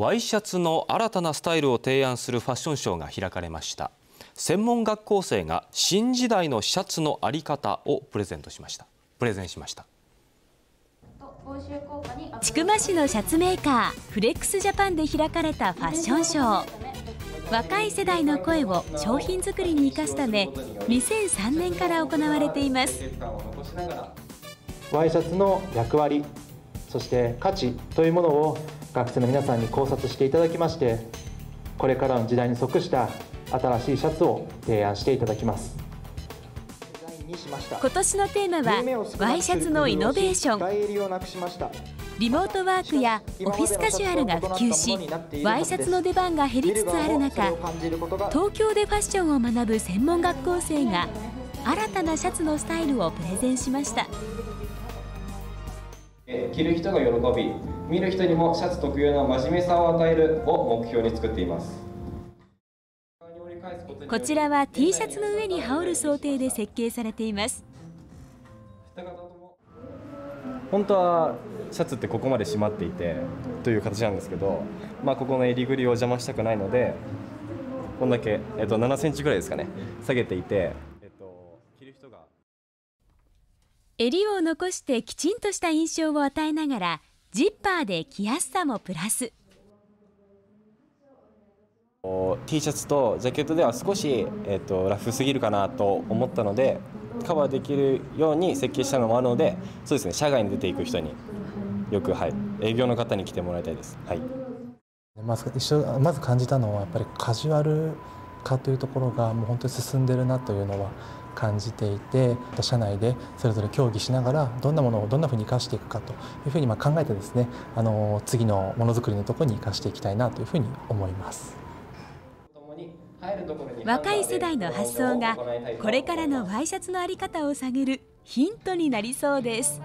ワイシャツの新たなスタイルを提案するファッションショーが開かれました。専門学校生が新時代のシャツのあり方をプレゼントしました。プレゼンしました。千曲市のシャツメーカーフレックスジャパンで開かれたファッションショー。若い世代の声を商品作りに生かすため2003年から行われています。ワイシャツの役割そして価値というものを学生の皆さんに考察していただきましてこれからの時代に即した新しいシャツを提案していただきます。今年のテーマはワイシャツのイノベーション。リモートワークやオフィスカジュアルが普及しワイシャツの出番が減りつつある中東京でファッションを学ぶ専門学校生が新たなシャツのスタイルをプレゼンしました着る人が喜び見る人にもシャツ特有の真面目さを与えるを目標に作っています。こちらは T シャツの上に羽織る想定で設計されています。本当はシャツってここまで締まっていてという形なんですけど、まあ、ここの襟ぐりを邪魔したくないのでこんだけ、えっと、7センチぐらいですかね下げていて、えっと、着る人が襟を残してきちんとした印象を与えながらジッパーで着やすさもプラス T シャツとジャケットでは少し、えっと、ラフすぎるかなと思ったのでカバーできるように設計したのもあるのでそうですね社外に出ていく人によく、はい、営業の方に来てもらいたいです。はいまず一緒まず感じたのはやっぱりカジュアル化というところがもう本当に進んでるなというのは感じていて社内でそれぞれ協議しながらどんなものをどんなふうに生かしていくかというふうにま考えてですねあの次のものづくりのところに生かしていきたいなというふうに思います。若い世代の発想がこれからのワイシャツの在り方を探るヒントになりそうです。